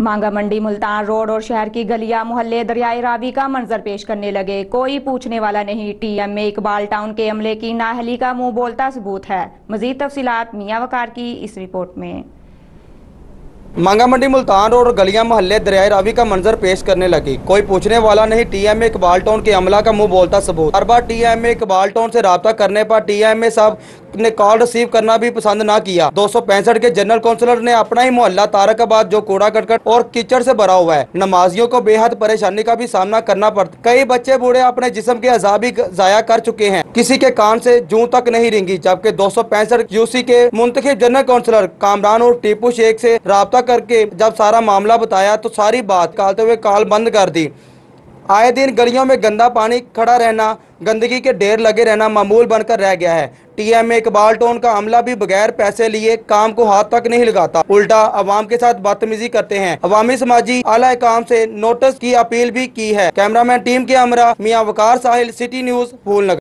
مانگا منڈی، ملتان روڈ اور شہر کی گلیاں، محلے، دریائے راوی کا منظر پیش کرنے لگے۔ کوئی پوچھنے والا نہیں۔ T M A Iqbal town کے عملے کی نااہلی کا منہ بولتا ثبوت ہے۔ مزید تفصیلات میاں وقار کی اس رپورٹ میں۔ مانگا منڈی، ملتان روڈ اور گلیاں، محلے، دریائے راوی کا منظر پیش کرنے لگی کوئی پوچھنے والا نہیں۔ T M A Iqbal town کے عملہ کا منہ بولتا ثبوت۔ ہر بار T M A Iqbal town سے رابطہ کرنے پر ٹی ایم اے صاحب نے کال ریسیو کرنا بھی پسند نہ کیا۔ دو سو پینسٹھ کے جنرل کونسلر نے اپنا ہی محلہ تارک آباد، جو کوڑا کٹکٹ اور کچڑ سے بھرا ہوا ہے، نمازیوں کو بے حد پریشانی کا بھی سامنا کرنا پڑتا۔ کئی بچے بوڑھے اپنے جسم کے عذاب بھی ضائع کر چکے ہیں۔ کسی کے کان سے جوں تک نہیں رنگی، جبکہ دو سو پینسٹھ یو سی کے منتخب جنرل کونسلر کامران اور ٹیپو شیخ سے رابطہ کر کے جب سارا معاملہ بتایا تو ساری بات کالتے ہوئے کال بند کر دی۔ آئے دن گلیوں میں گندا پانی کھڑا رہنا، گندگی کے ڈیر لگے رہنا معمول بن کر رہ گیا ہے۔ T M A Iqbal town کا عملہ بھی بغیر پیسے لیے کام کو ہاتھ تک نہیں لگاتا۔ الٹا عوام کے ساتھ بدتمیزی کرتے ہیں۔ عوامی سماجی اعلی کام سے نوٹس کی اپیل بھی کی ہے۔ کیمرامین ٹیم کے ہمراہ میاں وقار ساحل، سٹی نیوز، پھول نگر۔